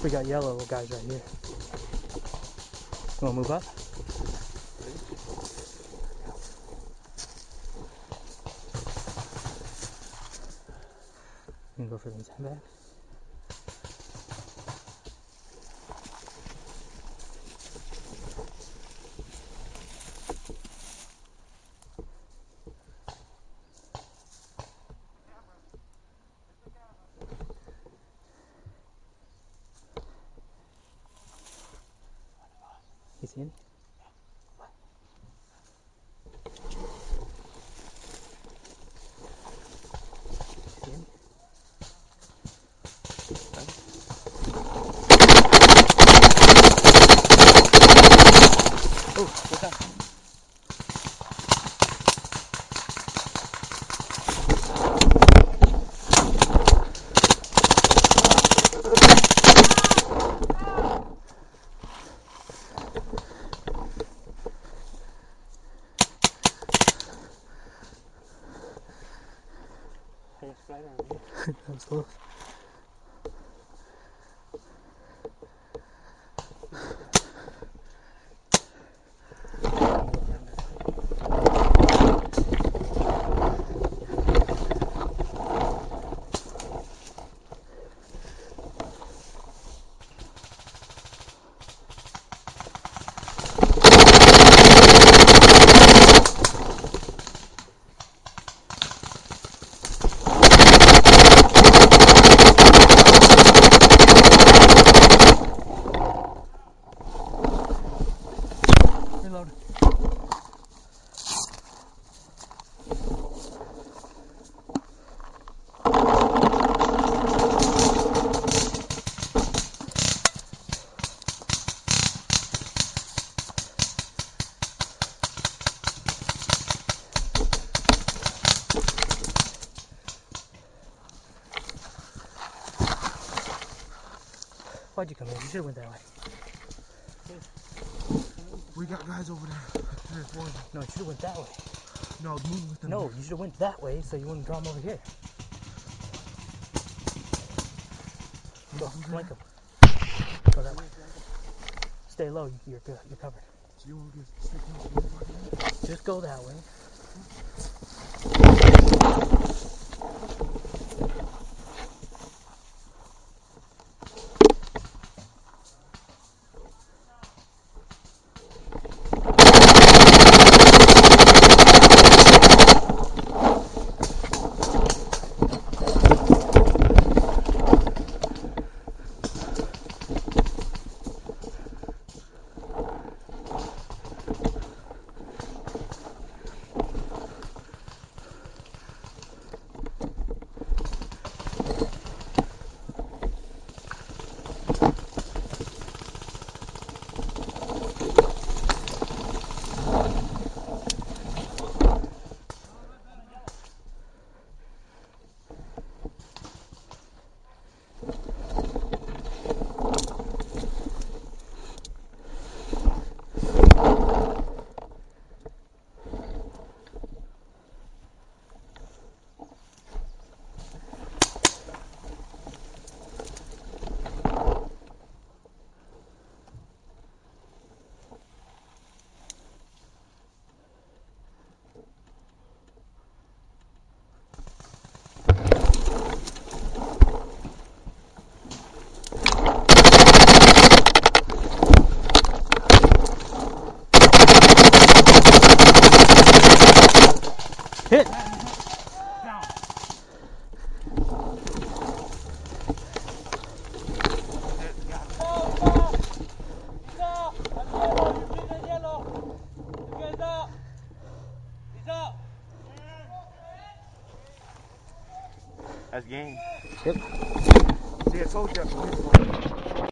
We got yellow guys right here. You wanna move up? You can go for the sandbag. ¿Y 100? That was close. Why'd you come in? You should have went that way. We got guys over there. Three or four. of them. No, you should have went that way. No, move with them. No, you should have went that way so you wouldn't draw them over here. Go, flank them. Go that way. Stay low. You're good. You're covered. So you want to get stick into the Just go that way. Hit. That's game. Yep. See, I told you.